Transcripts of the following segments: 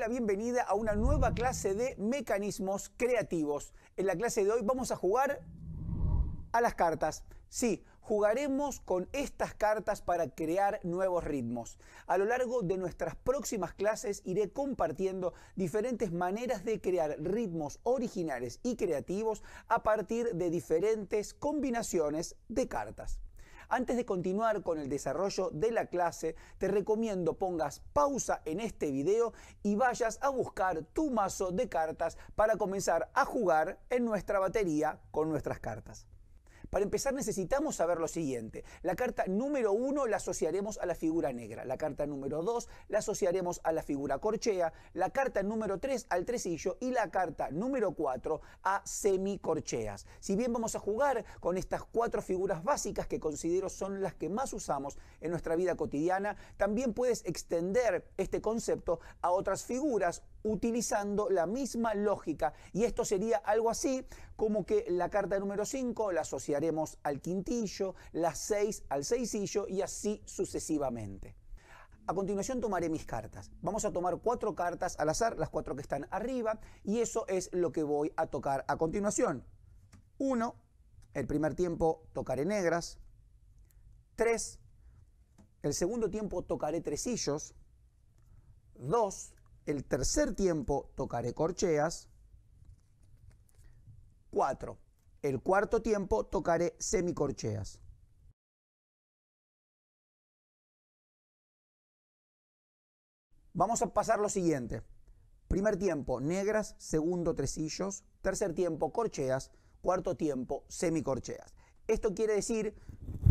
la bienvenida a una nueva clase de mecanismos creativos. En la clase de hoy vamos a jugar a las cartas. Sí, jugaremos con estas cartas para crear nuevos ritmos. A lo largo de nuestras próximas clases iré compartiendo diferentes maneras de crear ritmos originales y creativos a partir de diferentes combinaciones de cartas. Antes de continuar con el desarrollo de la clase, te recomiendo pongas pausa en este video y vayas a buscar tu mazo de cartas para comenzar a jugar en nuestra batería con nuestras cartas. Para empezar necesitamos saber lo siguiente. La carta número uno la asociaremos a la figura negra. La carta número dos la asociaremos a la figura corchea. La carta número tres al tresillo y la carta número cuatro a semicorcheas. Si bien vamos a jugar con estas cuatro figuras básicas que considero son las que más usamos en nuestra vida cotidiana, también puedes extender este concepto a otras figuras utilizando la misma lógica. Y esto sería algo así como que la carta número 5 la asociaremos al quintillo, la 6 al seisillo y así sucesivamente. A continuación tomaré mis cartas. Vamos a tomar cuatro cartas al azar, las cuatro que están arriba, y eso es lo que voy a tocar a continuación. 1, el primer tiempo tocaré negras. 3, el segundo tiempo tocaré tresillos. 2, el tercer tiempo tocaré corcheas. 4. El cuarto tiempo tocaré semicorcheas. Vamos a pasar lo siguiente. Primer tiempo, negras, segundo, tresillos, tercer tiempo, corcheas, cuarto tiempo, semicorcheas. Esto quiere decir,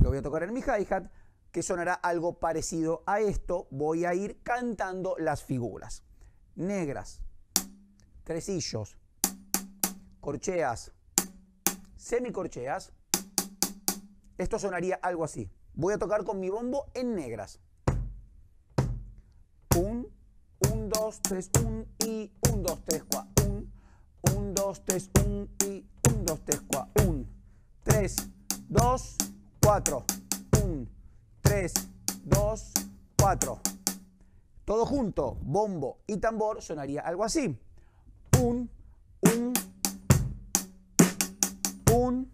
lo voy a tocar en mi hi-hat, que sonará algo parecido a esto. Voy a ir cantando las figuras negras, tresillos, corcheas, semicorcheas. Esto sonaría algo así. Voy a tocar con mi bombo en negras. Un, un, dos, tres, un y un, dos, tres, cua. Un, un, dos, tres, un y un, dos, tres. Un, tres, dos, cuatro. Un, tres, dos, cuatro. Todo junto, bombo y tambor, sonaría algo así. Un, un, un,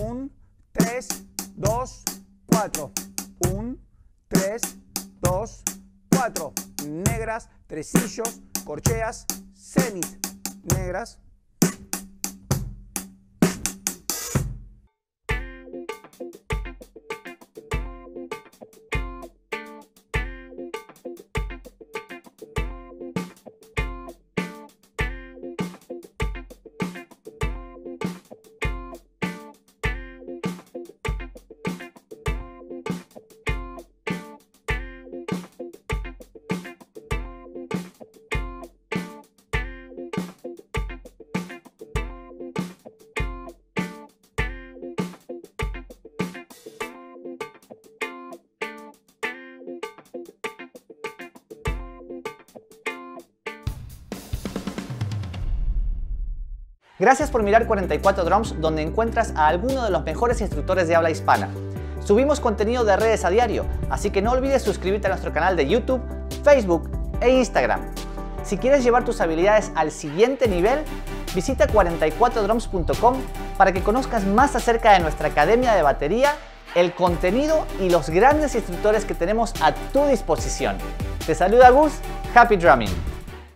un, tres, dos, cuatro. Un, tres, dos, cuatro. Negras, tresillos, corcheas, semis. Negras, Gracias por mirar 44 Drums donde encuentras a alguno de los mejores instructores de habla hispana. Subimos contenido de redes a diario, así que no olvides suscribirte a nuestro canal de YouTube, Facebook e Instagram. Si quieres llevar tus habilidades al siguiente nivel, visita 44drums.com para que conozcas más acerca de nuestra academia de batería, el contenido y los grandes instructores que tenemos a tu disposición. Te saluda Gus, Happy Drumming.